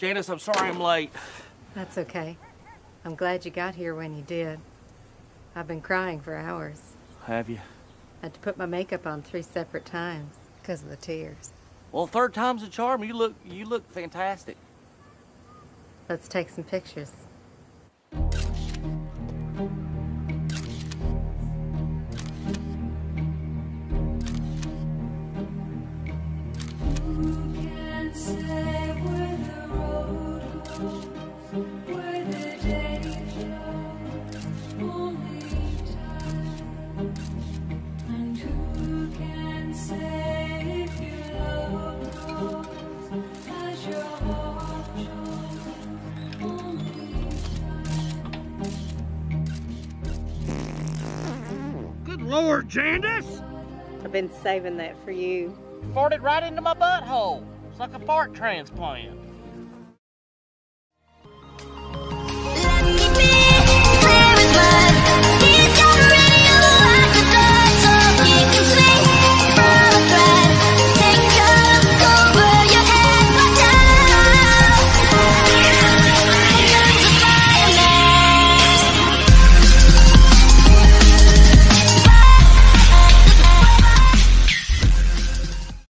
Jandice, I'm sorry I'm late. That's okay. I'm glad you got here when you did. I've been crying for hours. Have you? I Had to put my makeup on three separate times because of the tears. Well, third time's a charm. You look, you look fantastic. Let's take some pictures. Lord, Jandice! I've been saving that for you. Farted right into my butthole. It's like a fart transplant.